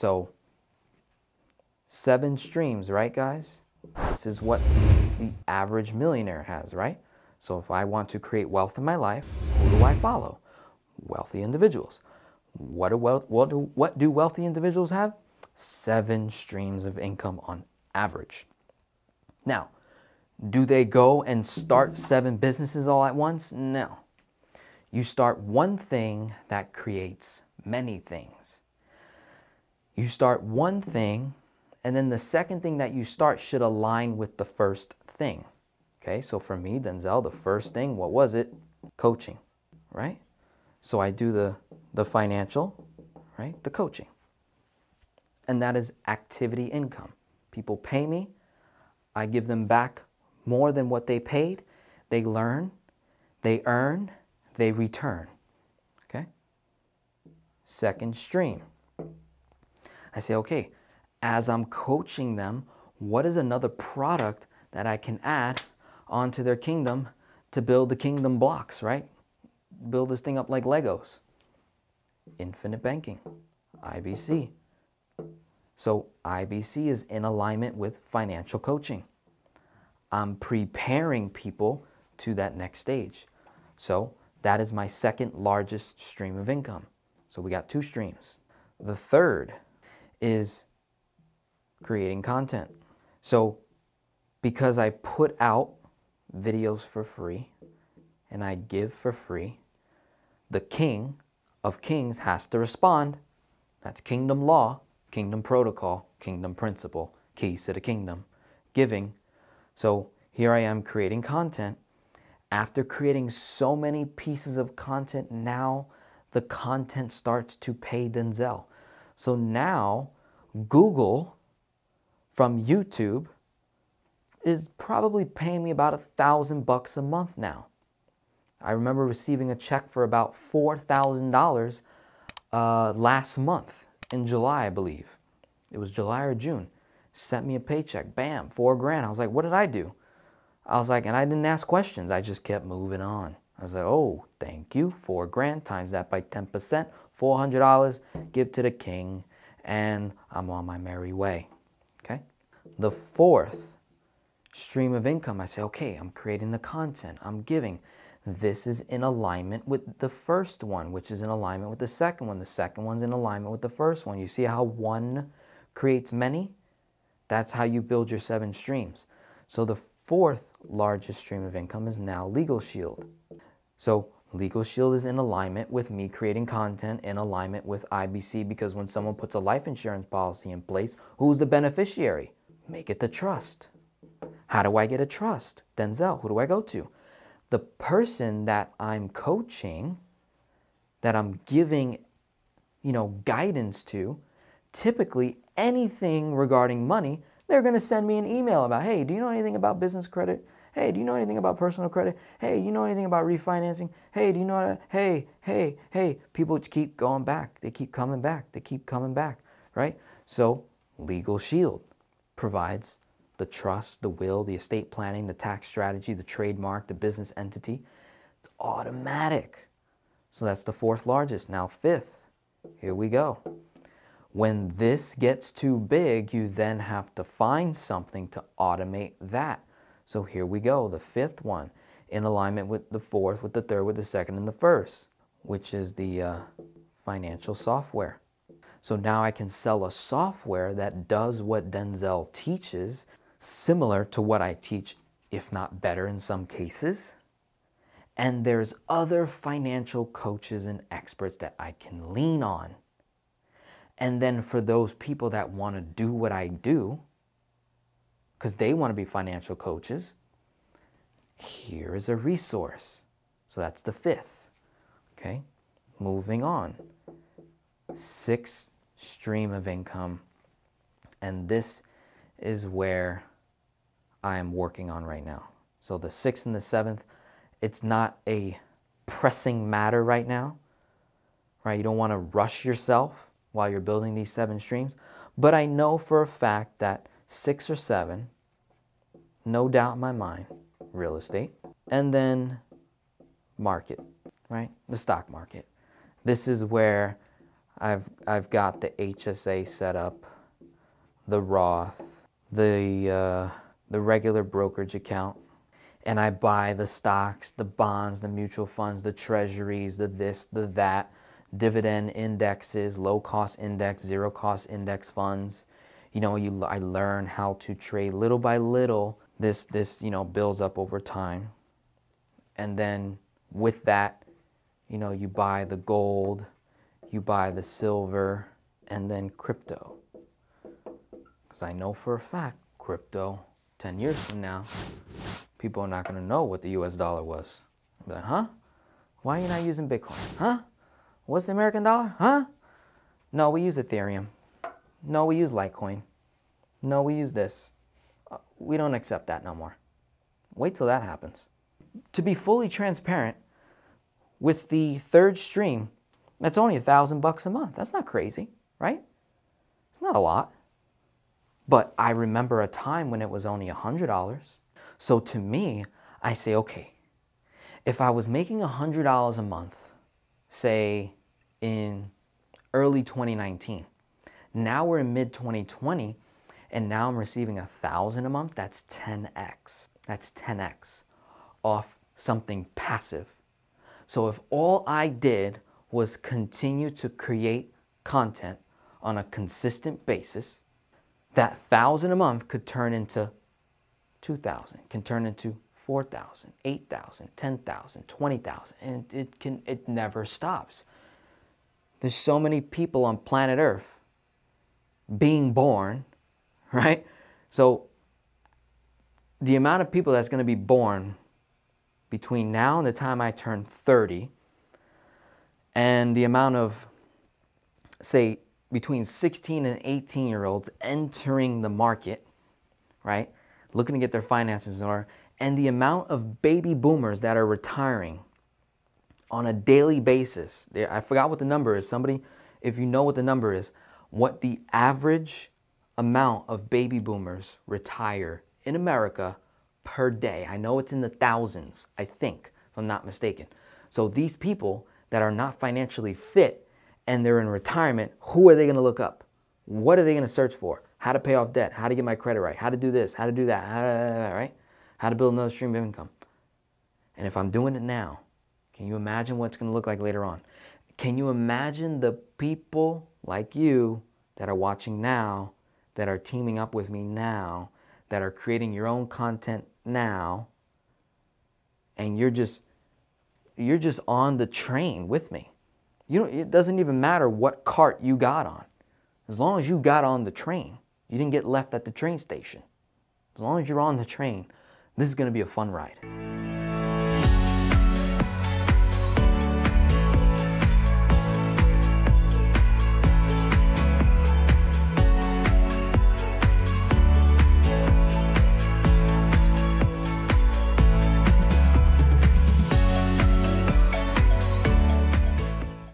So seven streams, right guys? This is what the average millionaire has, right? So if I want to create wealth in my life, who do I follow? Wealthy individuals. What do, what do, what do wealthy individuals have? Seven streams of income on average. Now, do they go and start seven businesses all at once? No. You start one thing that creates many things. You start one thing, and then the second thing that you start should align with the first thing. Okay, so for me, Denzel, the first thing, what was it? Coaching, right? So I do the, the financial, right? The coaching. And that is activity income. People pay me, I give them back more than what they paid. They learn, they earn, they return. Okay? Second stream. I say, okay, as I'm coaching them, what is another product that I can add onto their kingdom to build the kingdom blocks, right? Build this thing up like Legos. Infinite banking, IBC. So IBC is in alignment with financial coaching. I'm preparing people to that next stage. So that is my second largest stream of income. So we got two streams. The third is creating content. So because I put out videos for free and I give for free, the king of kings has to respond. That's kingdom law, kingdom protocol, kingdom principle, keys to the kingdom, giving. So here I am creating content. After creating so many pieces of content, now the content starts to pay Denzel. So now Google from YouTube is probably paying me about a thousand bucks a month now. I remember receiving a check for about $4,000 uh, last month in July, I believe. It was July or June. Sent me a paycheck, bam, four grand. I was like, what did I do? I was like, and I didn't ask questions. I just kept moving on. I was like, oh, thank you. Four grand times that by 10%, $400, give to the king, and I'm on my merry way. Okay? The fourth stream of income, I say, okay, I'm creating the content, I'm giving. This is in alignment with the first one, which is in alignment with the second one. The second one's in alignment with the first one. You see how one creates many? That's how you build your seven streams. So the fourth largest stream of income is now Legal Shield. So Legal Shield is in alignment with me creating content in alignment with IBC because when someone puts a life insurance policy in place, who's the beneficiary? Make it the trust. How do I get a trust? Denzel, who do I go to? The person that I'm coaching, that I'm giving, you know, guidance to, typically anything regarding money, they're going to send me an email about, hey, do you know anything about business credit? Hey, do you know anything about personal credit? Hey, you know anything about refinancing? Hey, do you know, hey, hey, hey. People keep going back. They keep coming back. They keep coming back, right? So Legal Shield provides the trust, the will, the estate planning, the tax strategy, the trademark, the business entity. It's automatic. So that's the fourth largest. Now fifth, here we go. When this gets too big, you then have to find something to automate that. So here we go, the fifth one, in alignment with the fourth, with the third, with the second, and the first, which is the uh, financial software. So now I can sell a software that does what Denzel teaches, similar to what I teach, if not better in some cases. And there's other financial coaches and experts that I can lean on and then for those people that want to do what I do, because they want to be financial coaches, here is a resource. So that's the fifth. Okay, moving on. Sixth stream of income. And this is where I am working on right now. So the sixth and the seventh, it's not a pressing matter right now, right? You don't want to rush yourself while you're building these seven streams. But I know for a fact that six or seven, no doubt in my mind, real estate, and then market, right? The stock market. This is where I've, I've got the HSA set up, the Roth, the, uh, the regular brokerage account, and I buy the stocks, the bonds, the mutual funds, the treasuries, the this, the that, dividend indexes, low cost index, zero cost index funds. You know, you, I learn how to trade little by little. This, this, you know, builds up over time. And then with that, you know, you buy the gold, you buy the silver, and then crypto. Because I know for a fact, crypto, 10 years from now, people are not going to know what the US dollar was. Like, huh? Why are you not using Bitcoin? Huh? What's the American dollar? Huh? No, we use Ethereum. No, we use Litecoin. No, we use this. Uh, we don't accept that no more. Wait till that happens. To be fully transparent, with the third stream, that's only a thousand bucks a month. That's not crazy, right? It's not a lot. But I remember a time when it was only a hundred dollars. So to me, I say, okay, if I was making a hundred dollars a month, say in early 2019, now we're in mid 2020, and now I'm receiving a thousand a month, that's 10x. That's 10x off something passive so if all I did was continue to create content on a consistent basis, that thousand a month could turn into 2,000, can turn into 4,000, 8,000, 10,000, 20,000, and it can it never stops. There's so many people on planet Earth being born, right? So the amount of people that's going to be born between now and the time I turn 30 and the amount of, say, between 16 and 18 year olds entering the market, right, looking to get their finances in order, and the amount of baby boomers that are retiring on a daily basis. I forgot what the number is. Somebody, if you know what the number is, what the average amount of baby boomers retire in America per day. I know it's in the thousands, I think, if I'm not mistaken. So these people that are not financially fit and they're in retirement, who are they going to look up? What are they going to search for? How to pay off debt, how to get my credit right, how to do this, how to do that, how to, right? How to build another stream of income. And if I'm doing it now, can you imagine what it's going to look like later on? Can you imagine the people like you that are watching now, that are teaming up with me now, that are creating your own content now and you're just you're just on the train with me. You know, it doesn't even matter what cart you got on. As long as you got on the train, you didn't get left at the train station. As long as you're on the train, this is going to be a fun ride.